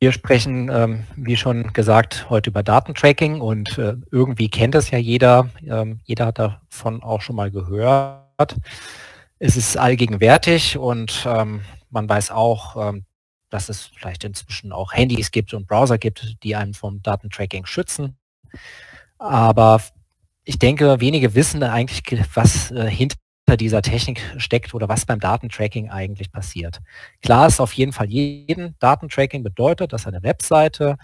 Wir sprechen, ähm, wie schon gesagt, heute über Datentracking und äh, irgendwie kennt es ja jeder. Ähm, jeder hat davon auch schon mal gehört. Es ist allgegenwärtig und ähm, man weiß auch, dass es vielleicht inzwischen auch Handys gibt und Browser gibt, die einen vom Datentracking schützen. Aber ich denke, wenige wissen eigentlich, was äh, hinter dieser Technik steckt oder was beim Datentracking eigentlich passiert. Klar ist auf jeden Fall jeden Datentracking bedeutet, dass eine Webseite,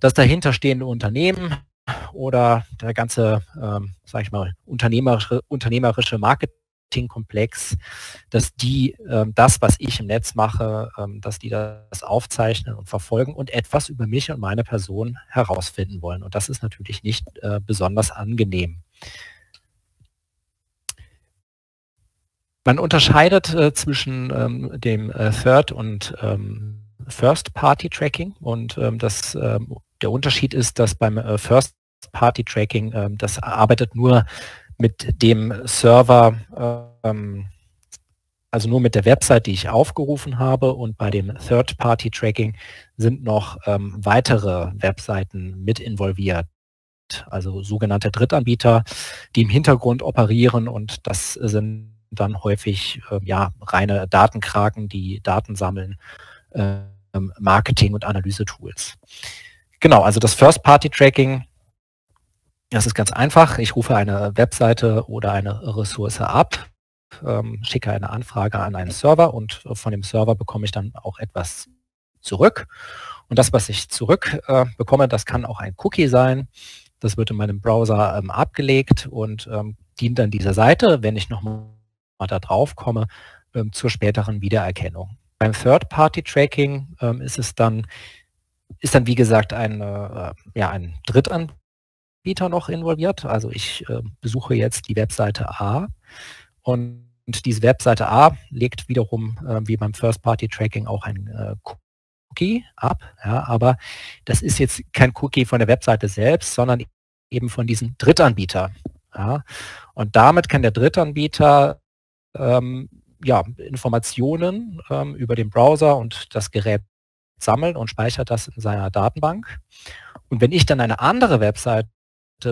das dahinterstehende Unternehmen oder der ganze, ähm, sag ich mal, unternehmerische, unternehmerische Marketingkomplex, dass die ähm, das, was ich im Netz mache, ähm, dass die das aufzeichnen und verfolgen und etwas über mich und meine Person herausfinden wollen. Und das ist natürlich nicht äh, besonders angenehm. Man unterscheidet äh, zwischen ähm, dem äh, Third und ähm, First-Party-Tracking und ähm, das, ähm, der Unterschied ist, dass beim äh, First-Party-Tracking ähm, das arbeitet nur mit dem Server, ähm, also nur mit der Website, die ich aufgerufen habe. Und bei dem Third-Party-Tracking sind noch weitere Webseiten mit involviert. Also sogenannte Drittanbieter, die im Hintergrund operieren. Und das sind dann häufig äh, ja, reine Datenkraken, die Daten sammeln, äh, Marketing- und Analyse-Tools. Genau, also das First-Party-Tracking, das ist ganz einfach. Ich rufe eine Webseite oder eine Ressource ab, ähm, schicke eine Anfrage an einen Server und von dem Server bekomme ich dann auch etwas zurück. Und das, was ich zurück äh, bekomme, das kann auch ein Cookie sein. Das wird in meinem Browser ähm, abgelegt und ähm, dient dann dieser Seite, wenn ich nochmal da drauf komme, ähm, zur späteren Wiedererkennung. Beim Third-Party-Tracking ähm, ist es dann, ist dann wie gesagt ein, äh, ja, ein Drittanbieter noch involviert. Also ich äh, besuche jetzt die Webseite A und diese Webseite A legt wiederum äh, wie beim First-Party-Tracking auch ein äh, Cookie ab, ja, aber das ist jetzt kein Cookie von der Webseite selbst, sondern eben von diesem Drittanbieter. Ja. Und damit kann der Drittanbieter ähm, ja, Informationen ähm, über den Browser und das Gerät sammeln und speichert das in seiner Datenbank. Und wenn ich dann eine andere Webseite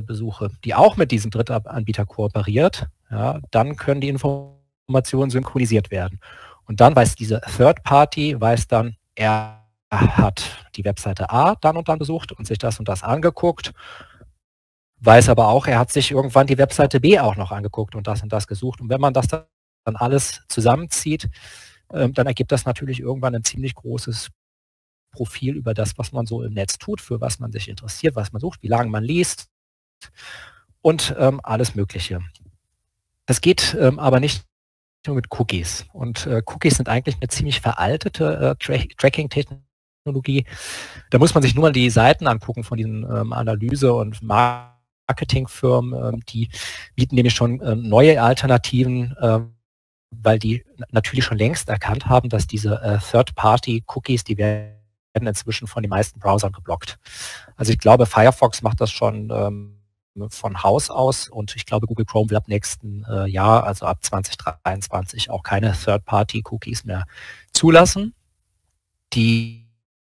besuche, die auch mit diesem Drittanbieter kooperiert, ja, dann können die Informationen synchronisiert werden. Und dann weiß diese Third Party, weiß dann, er hat die Webseite A dann und dann besucht und sich das und das angeguckt, weiß aber auch, er hat sich irgendwann die Webseite B auch noch angeguckt und das und das gesucht. Und wenn man das dann dann alles zusammenzieht, ähm, dann ergibt das natürlich irgendwann ein ziemlich großes Profil über das, was man so im Netz tut, für was man sich interessiert, was man sucht, wie lange man liest und ähm, alles Mögliche. Das geht ähm, aber nicht nur mit Cookies. Und äh, Cookies sind eigentlich eine ziemlich veraltete äh, Tra Tracking-Technologie. Da muss man sich nur mal die Seiten angucken von diesen ähm, Analyse- und Marketingfirmen. Die bieten nämlich schon ähm, neue Alternativen weil die natürlich schon längst erkannt haben, dass diese äh, Third-Party-Cookies, die werden inzwischen von den meisten Browsern geblockt. Also ich glaube, Firefox macht das schon ähm, von Haus aus und ich glaube, Google Chrome will ab nächsten äh, Jahr, also ab 2023, auch keine Third-Party-Cookies mehr zulassen. Die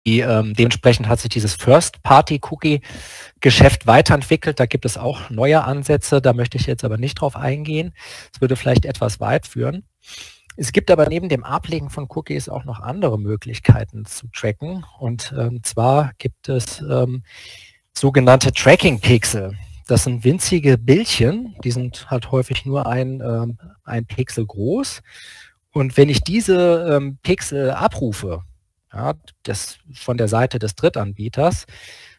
ähm, dementsprechend hat sich dieses First-Party-Cookie-Geschäft weiterentwickelt. Da gibt es auch neue Ansätze, da möchte ich jetzt aber nicht drauf eingehen. Es würde vielleicht etwas weit führen. Es gibt aber neben dem Ablegen von Cookies auch noch andere Möglichkeiten zu tracken. Und ähm, zwar gibt es ähm, sogenannte Tracking-Pixel. Das sind winzige Bildchen, die sind halt häufig nur ein, ähm, ein Pixel groß. Und wenn ich diese ähm, Pixel abrufe, ja, das von der Seite des Drittanbieters.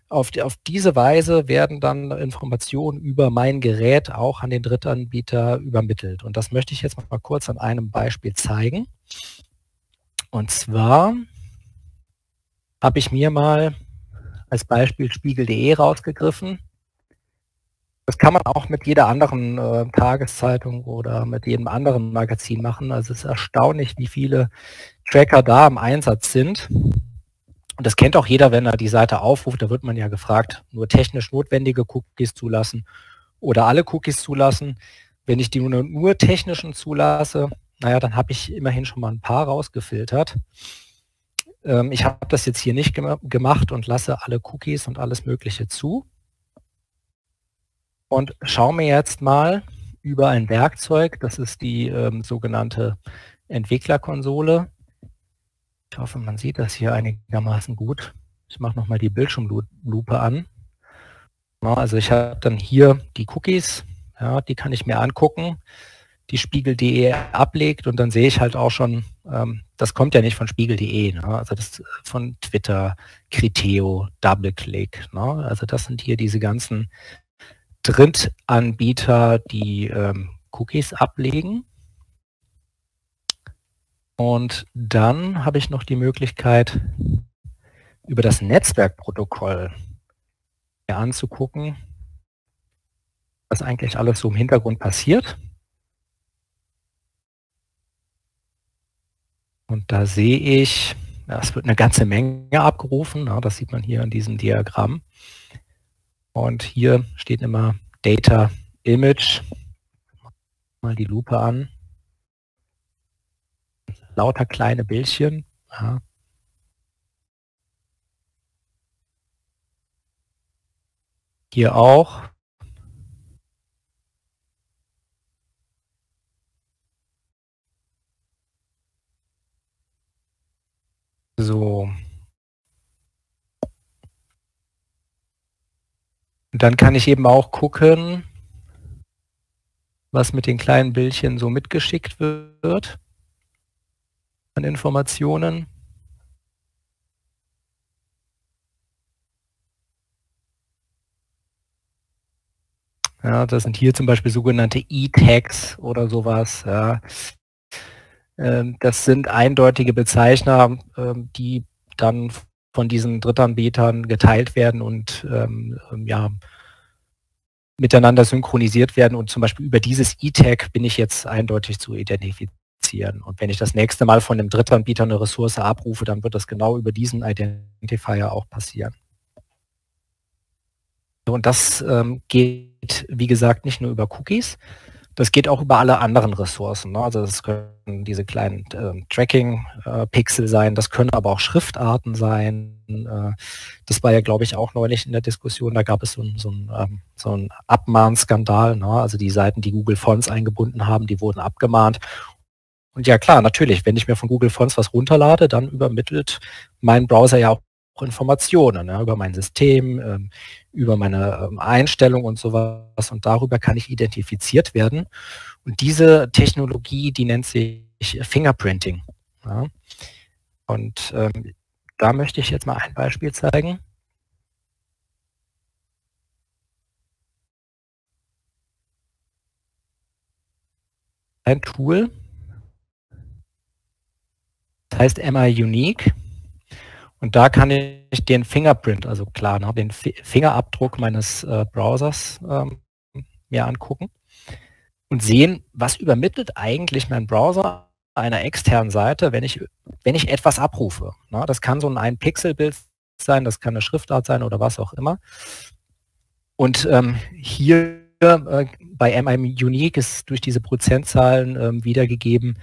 Auf, die, auf, diese Weise werden dann Informationen über mein Gerät auch an den Drittanbieter übermittelt. Und das möchte ich jetzt mal kurz an einem Beispiel zeigen. Und zwar habe ich mir mal als Beispiel spiegel.de rausgegriffen. Das kann man auch mit jeder anderen äh, Tageszeitung oder mit jedem anderen Magazin machen. Also es ist erstaunlich, wie viele Tracker da im Einsatz sind. Und das kennt auch jeder, wenn er die Seite aufruft. Da wird man ja gefragt, nur technisch notwendige Cookies zulassen oder alle Cookies zulassen. Wenn ich die nur, nur technischen zulasse, naja, dann habe ich immerhin schon mal ein paar rausgefiltert. Ähm, ich habe das jetzt hier nicht gem gemacht und lasse alle Cookies und alles Mögliche zu. Und schaue mir jetzt mal über ein Werkzeug, das ist die ähm, sogenannte Entwicklerkonsole. Ich hoffe, man sieht das hier einigermaßen gut. Ich mache nochmal die Bildschirmlupe an. Also ich habe dann hier die Cookies, ja, die kann ich mir angucken, die Spiegel.de ablegt und dann sehe ich halt auch schon, ähm, das kommt ja nicht von Spiegel.de, ne? also das von Twitter, Criteo, DoubleClick. Ne? Also das sind hier diese ganzen Drittanbieter, die ähm, Cookies ablegen. Und dann habe ich noch die Möglichkeit, über das Netzwerkprotokoll anzugucken, was eigentlich alles so im Hintergrund passiert. Und da sehe ich, es wird eine ganze Menge abgerufen, ja, das sieht man hier in diesem Diagramm. Und hier steht immer Data Image. Mal die Lupe an. Lauter kleine Bildchen. Ja. Hier auch. So. Und dann kann ich eben auch gucken, was mit den kleinen Bildchen so mitgeschickt wird an Informationen. Ja, das sind hier zum Beispiel sogenannte E-Tags oder sowas. Ja. Ähm, das sind eindeutige Bezeichner, ähm, die dann von diesen Drittanbietern geteilt werden und ähm, ja, miteinander synchronisiert werden und zum Beispiel über dieses E-Tag bin ich jetzt eindeutig zu identifizieren. Und wenn ich das nächste Mal von einem Drittanbieter eine Ressource abrufe, dann wird das genau über diesen Identifier auch passieren. Und das ähm, geht, wie gesagt, nicht nur über Cookies, das geht auch über alle anderen Ressourcen. Ne? Also das können diese kleinen äh, Tracking-Pixel sein, das können aber auch Schriftarten sein. Äh, das war ja, glaube ich, auch neulich in der Diskussion, da gab es so, so einen ähm, so ein Abmahnskandal. Ne? Also die Seiten, die Google Fonts eingebunden haben, die wurden abgemahnt. Und ja klar, natürlich, wenn ich mir von Google Fonts was runterlade, dann übermittelt mein Browser ja auch Informationen ja, über mein System, ähm, über meine ähm, Einstellung und sowas. Und darüber kann ich identifiziert werden. Und diese Technologie, die nennt sich Fingerprinting. Ja. Und ähm, da möchte ich jetzt mal ein Beispiel zeigen. Ein Tool, das heißt MI Unique. Und da kann ich den Fingerprint, also klar, ne, den Fingerabdruck meines äh, Browsers ähm, mir angucken und sehen, was übermittelt eigentlich mein Browser einer externen Seite, wenn ich, wenn ich etwas abrufe. Ne? Das kann so ein Ein-Pixel-Bild sein, das kann eine Schriftart sein oder was auch immer. Und ähm, hier äh, bei MIM Unique ist durch diese Prozentzahlen ähm, wiedergegeben,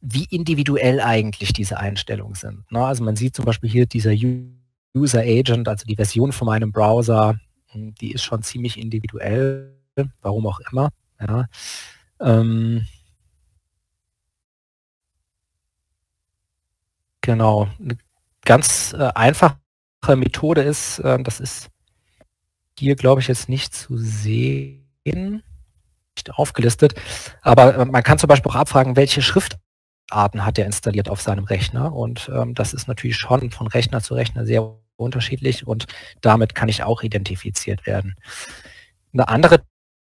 wie individuell eigentlich diese Einstellungen sind. Ne? Also man sieht zum Beispiel hier dieser User Agent, also die Version von meinem Browser, hm, die ist schon ziemlich individuell, warum auch immer. Ja. Ähm, genau. Eine ganz äh, einfache Methode ist, äh, das ist hier, glaube ich, jetzt nicht zu sehen, nicht aufgelistet, aber äh, man kann zum Beispiel auch abfragen, welche Schrift Arten hat er installiert auf seinem Rechner und ähm, das ist natürlich schon von Rechner zu Rechner sehr unterschiedlich und damit kann ich auch identifiziert werden. Eine andere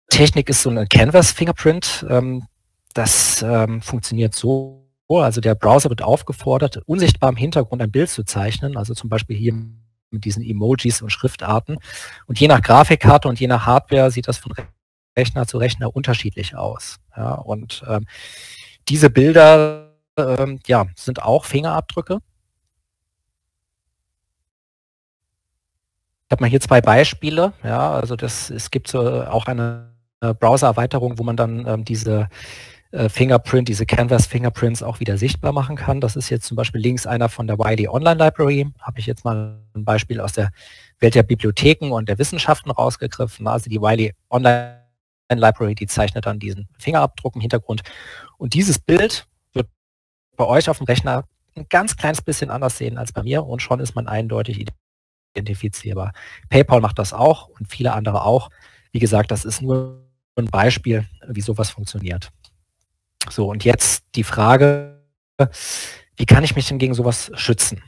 Technik ist so ein Canvas Fingerprint. Ähm, das ähm, funktioniert so, also der Browser wird aufgefordert, unsichtbar im Hintergrund ein Bild zu zeichnen, also zum Beispiel hier mit diesen Emojis und Schriftarten. Und je nach Grafikkarte und je nach Hardware sieht das von Rechner zu Rechner unterschiedlich aus. Ja, und ähm, diese Bilder ähm, ja, sind auch Fingerabdrücke. Ich habe mal hier zwei Beispiele. Ja, also das, es gibt so auch eine Browser-Erweiterung, wo man dann ähm, diese äh, Fingerprint, diese Canvas Fingerprints auch wieder sichtbar machen kann. Das ist jetzt zum Beispiel links einer von der Wiley Online Library. Habe ich jetzt mal ein Beispiel aus der Welt der Bibliotheken und der Wissenschaften rausgegriffen. Also die Wiley Online Library, die zeichnet dann diesen Fingerabdruck im Hintergrund. Und dieses Bild bei euch auf dem Rechner ein ganz kleines bisschen anders sehen als bei mir und schon ist man eindeutig identifizierbar. PayPal macht das auch und viele andere auch. Wie gesagt, das ist nur ein Beispiel, wie sowas funktioniert. So, und jetzt die Frage, wie kann ich mich denn gegen sowas schützen?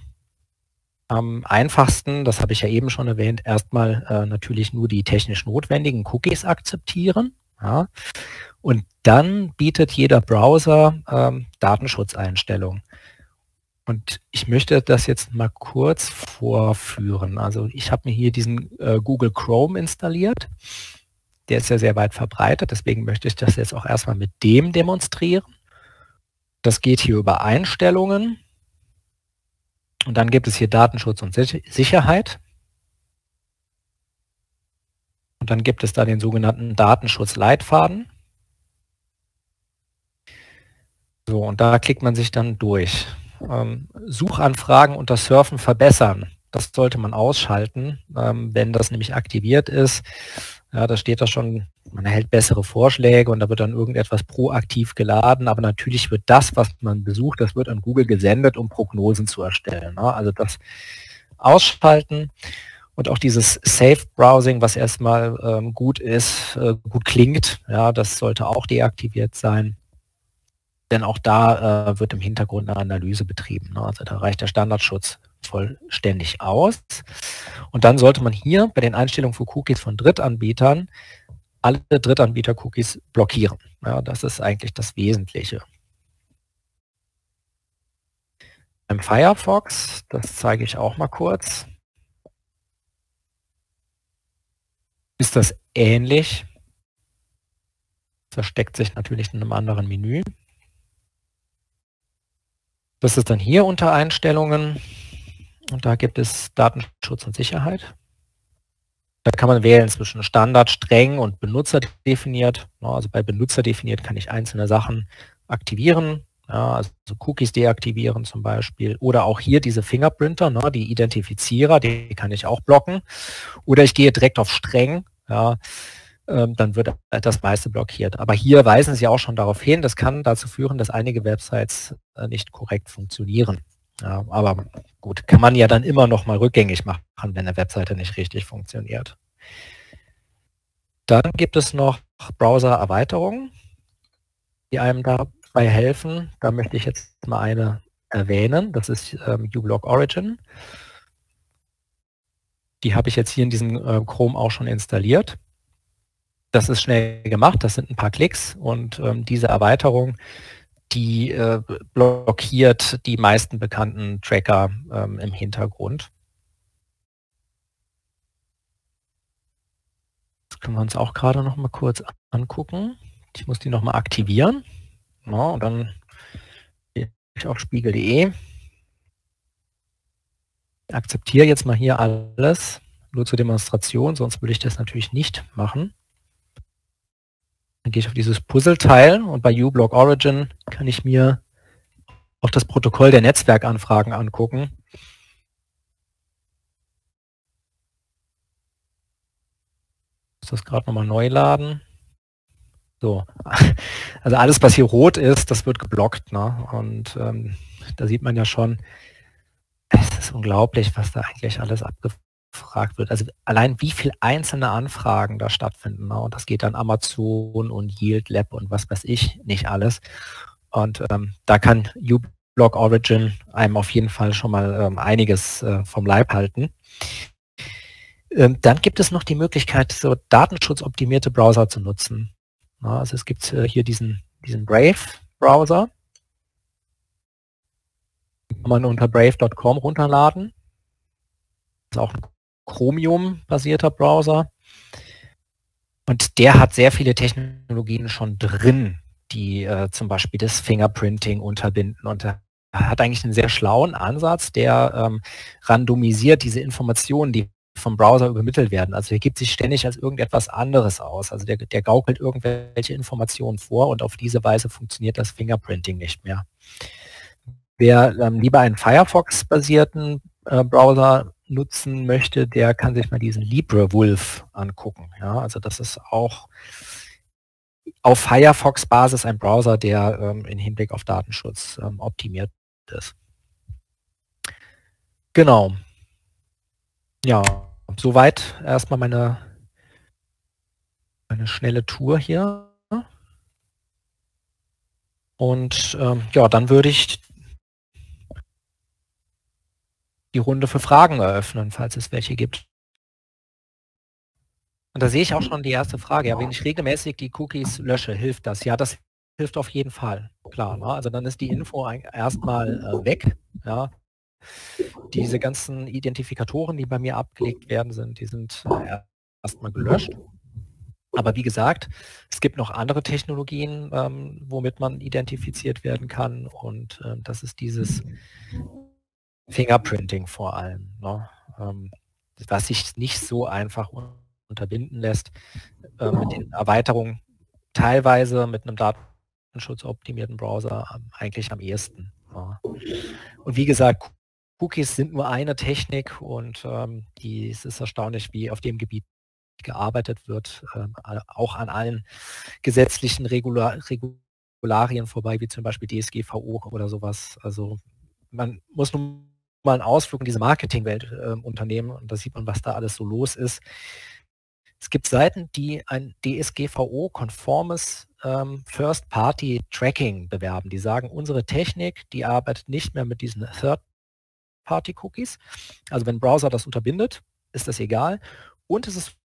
Am einfachsten, das habe ich ja eben schon erwähnt, erstmal äh, natürlich nur die technisch notwendigen Cookies akzeptieren. Ja. Und dann bietet jeder Browser ähm, Datenschutzeinstellungen. Und ich möchte das jetzt mal kurz vorführen. Also ich habe mir hier diesen äh, Google Chrome installiert. Der ist ja sehr weit verbreitet, deswegen möchte ich das jetzt auch erstmal mit dem demonstrieren. Das geht hier über Einstellungen. Und dann gibt es hier Datenschutz und Sicherheit. Und dann gibt es da den sogenannten Datenschutzleitfaden. So, und da klickt man sich dann durch. Ähm, Suchanfragen unter Surfen verbessern. Das sollte man ausschalten, ähm, wenn das nämlich aktiviert ist. Ja, da steht da schon, man erhält bessere Vorschläge und da wird dann irgendetwas proaktiv geladen, aber natürlich wird das, was man besucht, das wird an Google gesendet, um Prognosen zu erstellen. Ne? Also das ausschalten und auch dieses Safe Browsing, was erstmal ähm, gut ist, äh, gut klingt, ja, das sollte auch deaktiviert sein. Denn auch da äh, wird im Hintergrund eine Analyse betrieben. Ne? Also da reicht der Standardschutz vollständig aus. Und dann sollte man hier bei den Einstellungen für Cookies von Drittanbietern alle Drittanbieter-Cookies blockieren. Ja, das ist eigentlich das Wesentliche. Beim Firefox, das zeige ich auch mal kurz, ist das ähnlich. Versteckt sich natürlich in einem anderen Menü. Das ist dann hier unter Einstellungen. Und da gibt es Datenschutz und Sicherheit. Da kann man wählen zwischen Standard, streng und Benutzer definiert. Also bei Benutzer definiert kann ich einzelne Sachen aktivieren, ja, also Cookies deaktivieren zum Beispiel. Oder auch hier diese Fingerprinter, ne, die Identifizierer, die kann ich auch blocken. Oder ich gehe direkt auf streng, ja, ähm, dann wird das meiste blockiert. Aber hier weisen Sie auch schon darauf hin, das kann dazu führen, dass einige Websites äh, nicht korrekt funktionieren. Ja, aber gut, kann man ja dann immer noch mal rückgängig machen, wenn eine Webseite nicht richtig funktioniert. Dann gibt es noch Browser-Erweiterungen, die einem dabei helfen. Da möchte ich jetzt mal eine erwähnen. Das ist ähm, uBlock Origin. Die habe ich jetzt hier in diesem äh, Chrome auch schon installiert. Das ist schnell gemacht, das sind ein paar Klicks und ähm, diese Erweiterung die äh, blockiert die meisten bekannten Tracker ähm, im Hintergrund. Das können wir uns auch gerade noch mal kurz angucken. Ich muss die noch mal aktivieren. Und dann gehe ich auf spiegel.de. Akzeptiere jetzt mal hier alles, nur zur Demonstration, sonst würde ich das natürlich nicht machen. Dann gehe ich auf dieses Puzzleteil und bei uBlock Origin kann ich mir auch das Protokoll der Netzwerkanfragen angucken. Muss das gerade nochmal neu laden. So, also alles, was hier rot ist, das wird geblockt. Ne? Und ähm, da sieht man ja schon, es ist unglaublich, was da eigentlich alles abgefragt gefragt wird. Also allein wie viele einzelne Anfragen da stattfinden. Ne? Und das geht dann Amazon und Yield Lab und was weiß ich nicht alles. Und ähm, da kann uBlock Origin einem auf jeden Fall schon mal ähm, einiges äh, vom Leib halten. Ähm, dann gibt es noch die Möglichkeit, so datenschutzoptimierte Browser zu nutzen. Also es gibt äh, hier diesen, diesen Brave-Browser. Kann man unter brave.com runterladen. Ist auch ein Chromium-basierter Browser. Und der hat sehr viele Technologien schon drin, die äh, zum Beispiel das Fingerprinting unterbinden. Und er hat eigentlich einen sehr schlauen Ansatz, der ähm, randomisiert diese Informationen, die vom Browser übermittelt werden. Also der gibt sich ständig als irgendetwas anderes aus. Also der, der gaukelt irgendwelche Informationen vor und auf diese Weise funktioniert das Fingerprinting nicht mehr. Wer ähm, lieber einen Firefox-basierten äh, Browser nutzen möchte, der kann sich mal diesen LibreWolf angucken. Ja, also das ist auch auf Firefox-Basis ein Browser, der ähm, in Hinblick auf Datenschutz ähm, optimiert ist. Genau. Ja, soweit erstmal meine, meine schnelle Tour hier. Und ähm, ja, dann würde ich die Runde für Fragen eröffnen, falls es welche gibt. Und da sehe ich auch schon die erste Frage. Ja, wenn ich regelmäßig die Cookies lösche, hilft das? Ja, das hilft auf jeden Fall. Klar. Ne? Also dann ist die Info erstmal äh, weg. Ja. Diese ganzen Identifikatoren, die bei mir abgelegt werden sind, die sind äh, erstmal gelöscht. Aber wie gesagt, es gibt noch andere Technologien, ähm, womit man identifiziert werden kann. Und äh, das ist dieses Fingerprinting vor allem, ne? ähm, was sich nicht so einfach unterbinden lässt äh, mit den Erweiterungen, teilweise mit einem datenschutzoptimierten Browser eigentlich am ehesten. Ja. Und wie gesagt, Cookies sind nur eine Technik und ähm, die, es ist erstaunlich, wie auf dem Gebiet gearbeitet wird, äh, auch an allen gesetzlichen Regular Regularien vorbei, wie zum Beispiel DSGVO oder sowas. Also man muss nun mal einen Ausflug in diese Marketingwelt äh, unternehmen und da sieht man, was da alles so los ist. Es gibt Seiten, die ein DSGVO-konformes ähm, First-Party-Tracking bewerben. Die sagen, unsere Technik, die arbeitet nicht mehr mit diesen Third-Party-Cookies. Also wenn ein Browser das unterbindet, ist das egal. Und es ist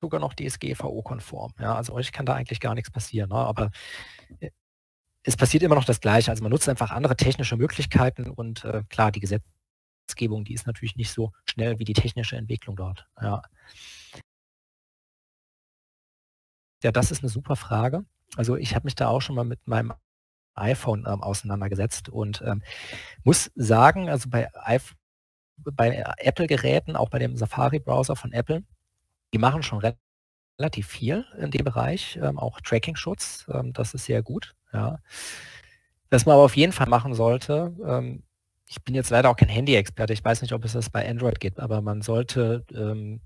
sogar noch DSGVO-konform. Ja, also euch kann da eigentlich gar nichts passieren. Ne? Aber äh, es passiert immer noch das Gleiche. Also man nutzt einfach andere technische Möglichkeiten und äh, klar, die Gesetzgebung, die ist natürlich nicht so schnell wie die technische Entwicklung dort. Ja. Ja, das ist eine super Frage. Also ich habe mich da auch schon mal mit meinem iPhone ähm, auseinandergesetzt und ähm, muss sagen, also bei, bei Apple-Geräten, auch bei dem Safari-Browser von Apple, die machen schon re relativ viel in dem Bereich, ähm, auch Tracking-Schutz, ähm, das ist sehr gut. Ja. Was man aber auf jeden Fall machen sollte, ähm, ich bin jetzt leider auch kein Handy-Experte, ich weiß nicht, ob es das bei Android gibt, aber man sollte ähm,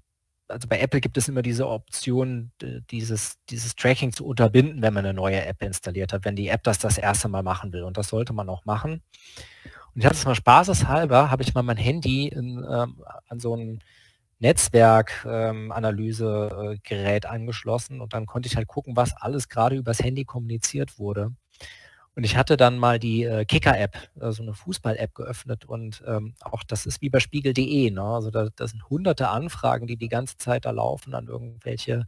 also bei Apple gibt es immer diese Option, dieses, dieses Tracking zu unterbinden, wenn man eine neue App installiert hat, wenn die App das das erste Mal machen will. Und das sollte man auch machen. Und ich hatte es mal spaßeshalber, habe ich mal mein Handy in, ähm, an so ein Netzwerkanalysegerät ähm, angeschlossen und dann konnte ich halt gucken, was alles gerade übers Handy kommuniziert wurde. Und ich hatte dann mal die äh, Kicker-App, äh, so eine Fußball-App geöffnet und ähm, auch das ist wie bei spiegel.de. Ne? Also da, das sind hunderte Anfragen, die die ganze Zeit da laufen an irgendwelche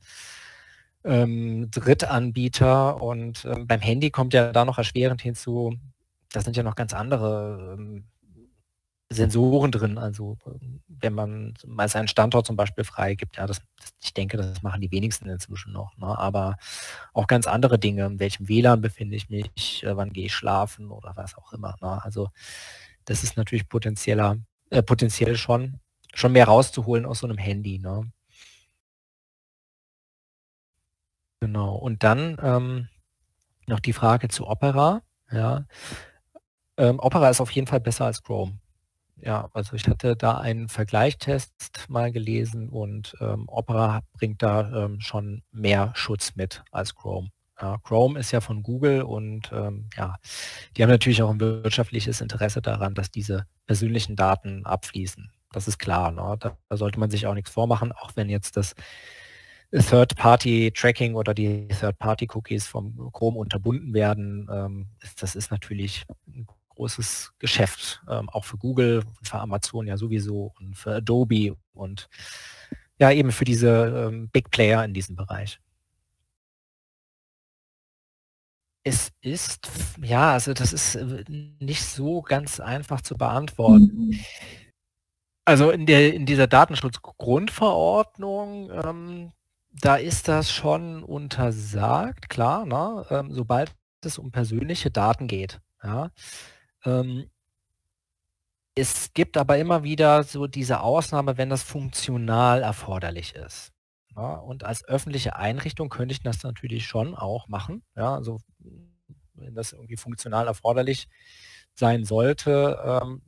ähm, Drittanbieter. Und ähm, beim Handy kommt ja da noch erschwerend hinzu, das sind ja noch ganz andere ähm, Sensoren drin. Also wenn man mal seinen Standort zum Beispiel freigibt, ja, das, das, ich denke, das machen die wenigsten inzwischen noch. Ne? Aber auch ganz andere Dinge, in welchem WLAN befinde ich mich, äh, wann gehe ich schlafen oder was auch immer. Ne? Also das ist natürlich potenzieller, äh, potenziell schon, schon mehr rauszuholen aus so einem Handy. Ne? Genau. Und dann ähm, noch die Frage zu Opera. Ja. Ähm, Opera ist auf jeden Fall besser als Chrome. Ja, also ich hatte da einen Vergleichstest mal gelesen und ähm, Opera bringt da ähm, schon mehr Schutz mit als Chrome. Ja, Chrome ist ja von Google und ähm, ja, die haben natürlich auch ein wirtschaftliches Interesse daran, dass diese persönlichen Daten abfließen. Das ist klar. Ne? Da, da, sollte man sich auch nichts vormachen, auch wenn jetzt das Third-Party-Tracking oder die Third-Party-Cookies vom Chrome unterbunden werden. Ähm, das ist natürlich ein großes Geschäft, ähm, auch für Google, für Amazon ja sowieso und für Adobe und ja eben für diese ähm, Big Player in diesem Bereich. Es ist, ja, also das ist äh, nicht so ganz einfach zu beantworten. Mhm. Also in, der, in dieser Datenschutzgrundverordnung, ähm, da ist das schon untersagt, klar, ne? ähm, sobald es um persönliche Daten geht. Ja? Ähm, es gibt aber immer wieder so diese Ausnahme, wenn das funktional erforderlich ist. Ja, und als öffentliche Einrichtung könnte ich das natürlich schon auch machen. Ja, also wenn das irgendwie funktional erforderlich sein sollte, ähm,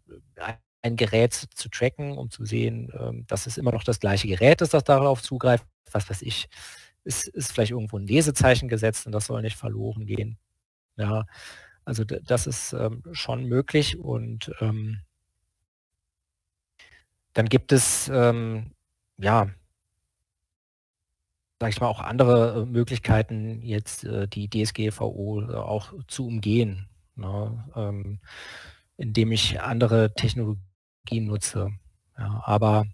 ein Gerät zu tracken, um zu sehen, ähm, dass es immer noch das gleiche Gerät ist, das darauf zugreift. Was weiß ich, ist, ist vielleicht irgendwo ein Lesezeichen gesetzt und das soll nicht verloren gehen. Ja, also das ist ähm, schon möglich und ähm, dann gibt es, ähm, ja, sage ich mal, auch andere äh, Möglichkeiten, jetzt äh, die DSGVO äh, auch zu umgehen, ne? ähm, indem ich andere Technologien nutze. Ja, aber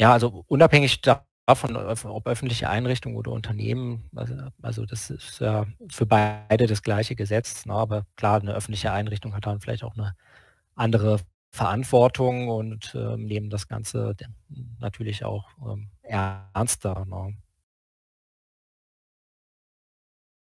ja, also unabhängig davon, ob öffentliche Einrichtungen oder Unternehmen, also, also das ist ja für beide das gleiche Gesetz, ne? aber klar, eine öffentliche Einrichtung hat dann vielleicht auch eine andere Verantwortung und ähm, nehmen das Ganze natürlich auch ähm, ernster. Ne?